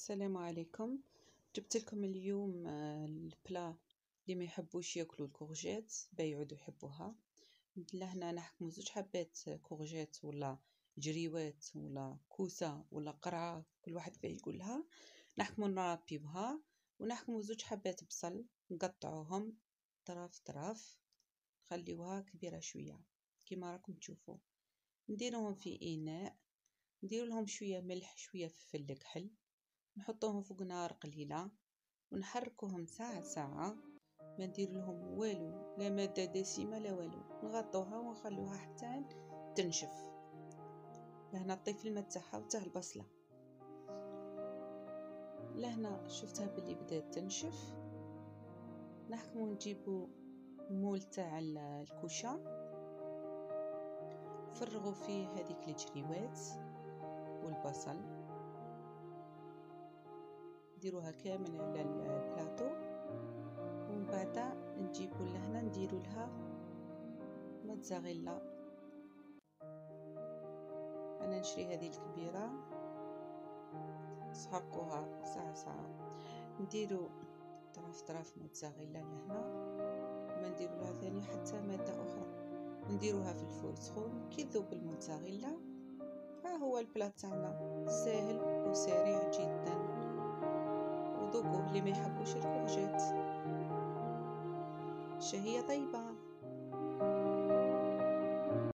السلام عليكم. جبت لكم اليوم آه، البلا اللي ما يحبوش ياكلوا الكورجيت بيعودوا يحبوها. لهنا نحكموا زوج حبات كورجيت ولا جريوات ولا كوسة ولا قرعة كل واحد كيف يقولها. نحكموا نرابيوها ونحكموا زوج حبات بصل نقطعوهم طراف طراف نخليوها كبيرة شوية كيما راكم تشوفوا نديروهم في إناء ندير لهم شوية ملح شوية فلفل كحل. نحطوهم فوق نار قليلة ونحركوهم ساعة ساعة ما ندير لهم والو لا مادة دسمة لا والو نغطوها ونخلوها حتى تنشف. لهنا طيف الماء تاعها وتاع البصلة. لهنا شفتها باللي بدات تنشف. نحكمو نجيبو مول تاع الكوشة. فرغوا فيه هذيك الجريوات والبصل. ديروها كامل على البلاطو ومن بعد نجيبو لهنا نديرو لها موتزاريلا. أنا نشري هذه الكبيرة. سحقوها ساعة ساعة. نديرو طرف طرف موتزاريلا لهنا. ما نديرو لها ثاني حتى مادة أخرى. نديروها في الفور سخون كي تذوب الموتزاريلا ها هو البلاط تاعنا ساهل وسريع جدا. يخرجوا اللي ما يحبوش الخروجات شهية طيبة.